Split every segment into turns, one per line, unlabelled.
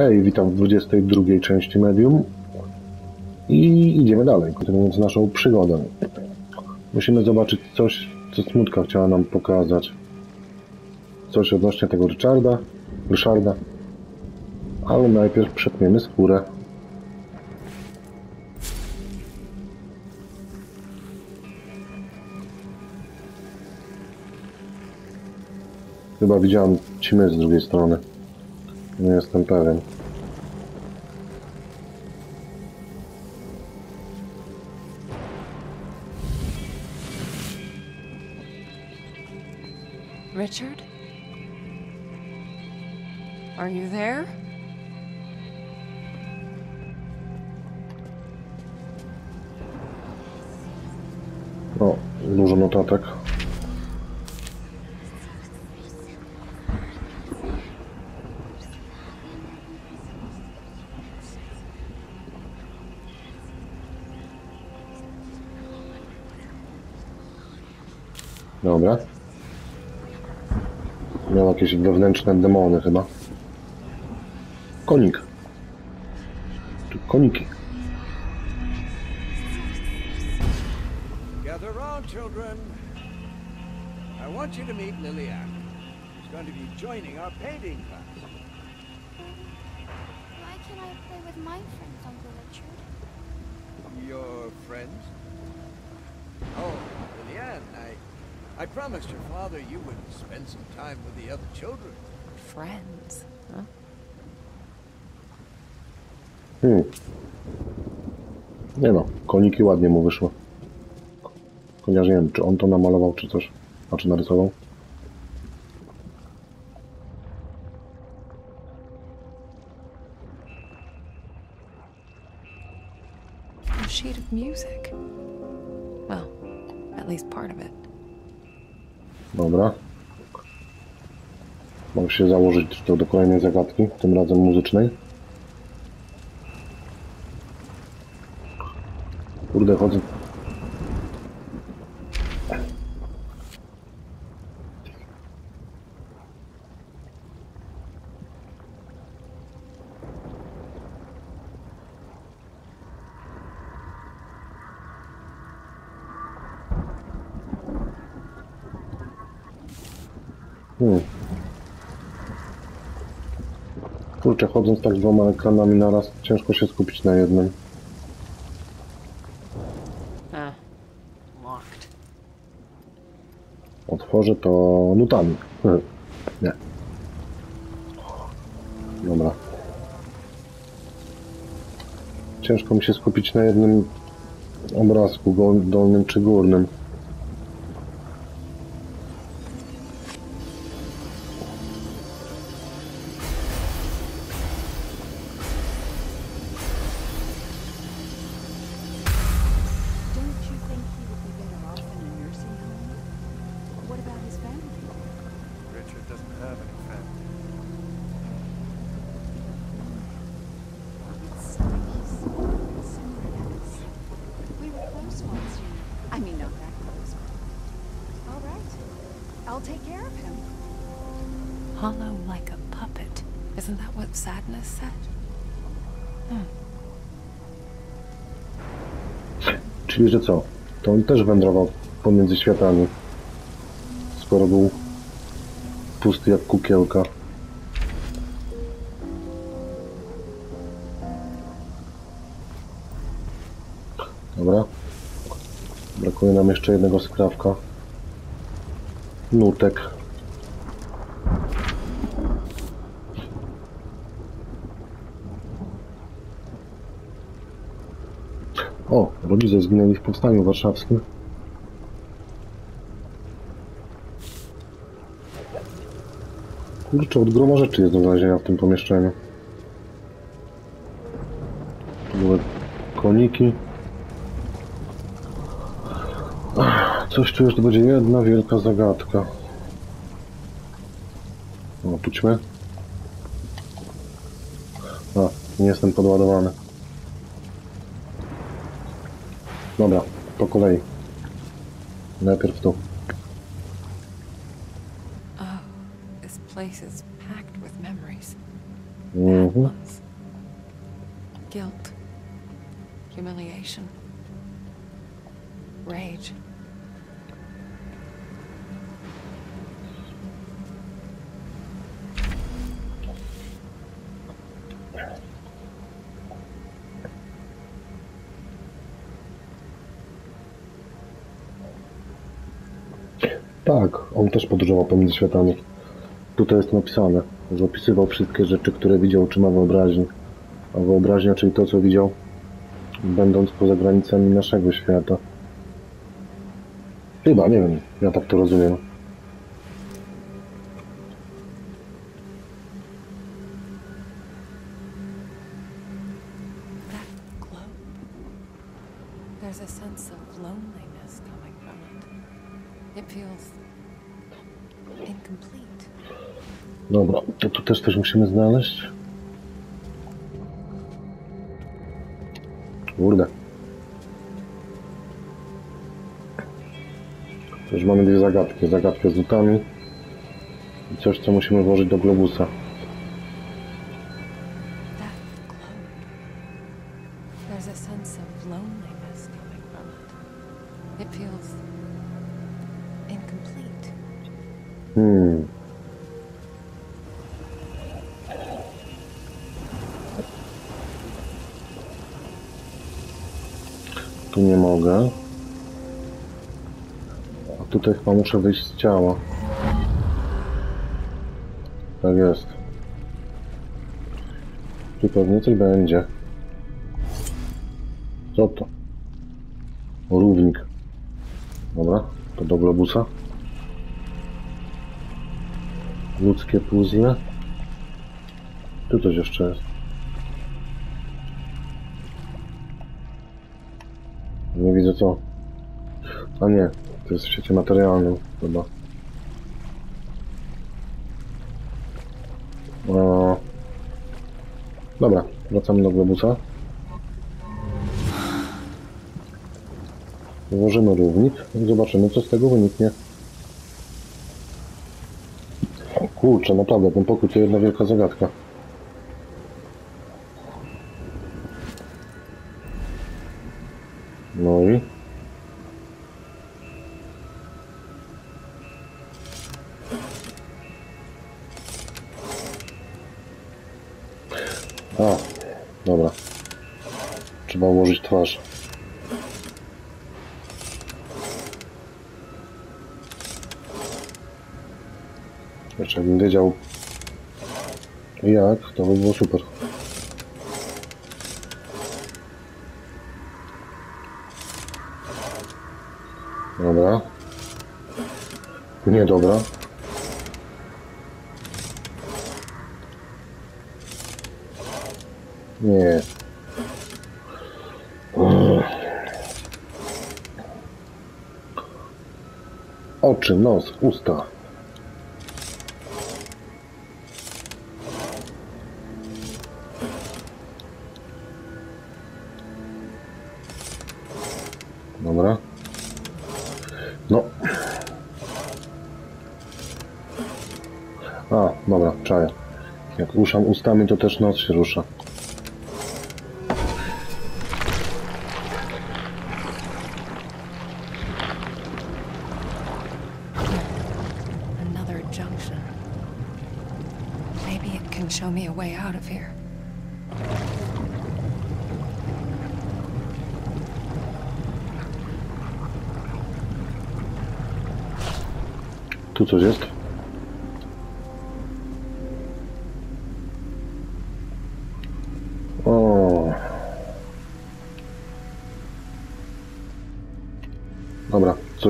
Hej, witam w 22 części Medium. I idziemy dalej, kontynuując naszą przygodę. Musimy zobaczyć coś, co Smutka chciała nam pokazać. Coś odnośnie tego Richarda, Ryszarda. Ale najpierw przetniemy skórę. Chyba widziałem cimy z drugiej strony. Nie jestem pewien.
Richard? Are you there?
O, dużo notatek. Dobra. Miał jakieś wewnętrzne demony chyba. Konik. Czy koniki.
Gather round, children. I want you to meet Liliana. She's going to be joining our painting class.
Why can't I play with my friends, Uncle Richard?
Your friends? Oh, Liliane, I, promised your father you would spend some time with the other children.
Friends. Huh?
Hmm. Nie no, koniki ładnie mu wyszło. Chociaż nie wiem, czy on to namalował, czy coś. A czy narysował? Się założyć to do kolejnej zagadki, tym razem muzycznej. Kurde, chodzę. Hmm. Kurczę, chodząc tak dwoma ekranami naraz, ciężko się skupić na jednym. Otworzę to nutami. Nie. Dobra. Ciężko mi się skupić na jednym obrazku, dolnym czy górnym.
About his family?
Richard doesn't have any family.
It's nice. Somewhere else. We were close once, you know. I mean, not that close, but... All right. I'll take care of him.
Hollow like a puppet. Isn't that what sadness said?
Czyli, że co? To on też wędrował pomiędzy światami. Skoro był pusty jak kukiełka. Dobra. Brakuje nam jeszcze jednego skrawka. Nutek. O, rodzice zginęli w powstaniu warszawskim. Kurczę, od groma rzeczy jest do znalezienia w tym pomieszczeniu. Były koniki. Coś tu jeszcze będzie jedna wielka zagadka. O, tu ćmy. A, nie jestem podładowany. Dobra, po kolei. Najpierw tu.
Place is packed with memories.
Mhm.
Ones. Guilt. Humiliation. Rage.
Tak, on też podróżował pomiędzy światami. Tutaj jest napisane, że opisywał wszystkie rzeczy, które widział, czy ma wyobraźnię. A wyobraźnia, czyli to, co widział, będąc poza granicami naszego świata. Chyba, nie wiem, ja tak to rozumiem. Dobra, to tu też coś musimy znaleźć. Kurde. Już mamy dwie zagadki. Zagadkę z lutami i coś, co musimy włożyć do globusa.
That
Tu nie mogę. A tutaj chyba muszę wyjść z ciała. Tak jest. Tu pewnie coś będzie. Co to? Równik. Dobra, to do globusa. Ludzkie puzzle. Tu coś jeszcze jest. Nie widzę co. A nie, to jest w świecie materialnym chyba. O. Dobra, wracamy do globusa. Włożymy równik i zobaczymy co z tego wyniknie. Kurczę, naprawdę, ten pokój to jedna wielka zagadka. No i? A, dobra. Trzeba ułożyć twarz. Jeszcze jakbym wiedział jak, to by było super. Dobra. Nie dobra. Nie. Oczy, nos, usta. A, dobra, czaję. Jak ruszam ustami, to też nos się rusza.
Another junction. Maybe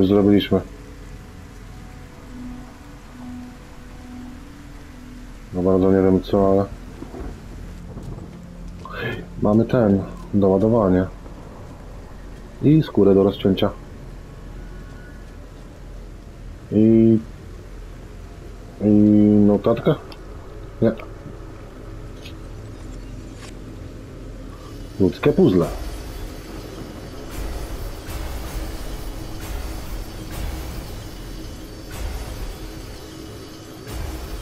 Coś zrobiliśmy. No bardzo nie wiem co, ale... Mamy ten, do ładowania. I skórę do rozcięcia. I... I notatka? Nie. Ludzkie puzzle.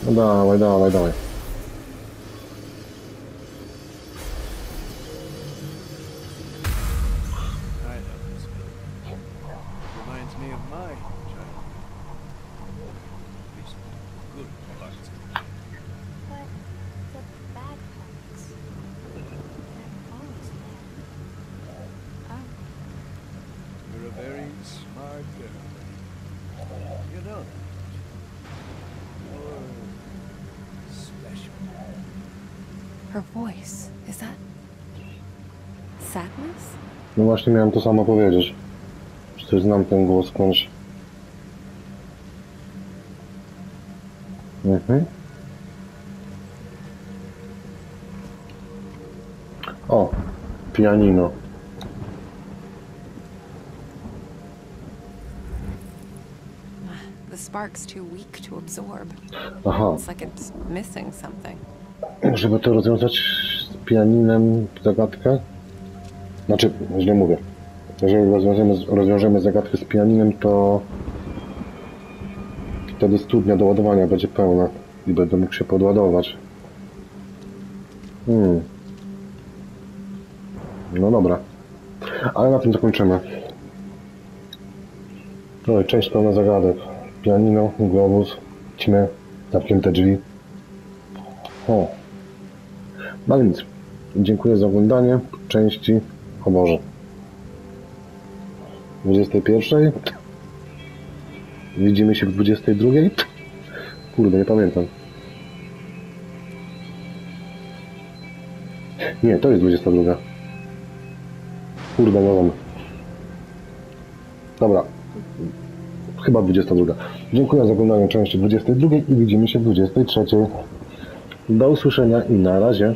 喂
到了喂到喂到。了
Her voice. Is that sadness?
No właśnie miałem to samo powiedzieć. Też znam ten głos skądś. Mhm. O, pianino.
The spark's too weak to absorb.
Aha,
It's like it's missing something.
Żeby to rozwiązać z pianinem zagadkę. Znaczy, źle mówię. Jeżeli rozwiążemy, rozwiążemy zagadkę z pianinem, to wtedy studnia do ładowania będzie pełna i będę mógł się podładować. Hmm. No dobra. Ale na tym zakończymy. No i część pełna zagadek. Pianino, globus, ćmy, zamknięte drzwi. O. No więc, dziękuję za oglądanie części, o Boże, 21. Widzimy się w 22. Kurde, nie pamiętam. Nie, to jest 22. Kurde, nie wiem. Dobra. Chyba 22. Dziękuję za oglądanie części 22 i widzimy się w 23. Do usłyszenia i na razie.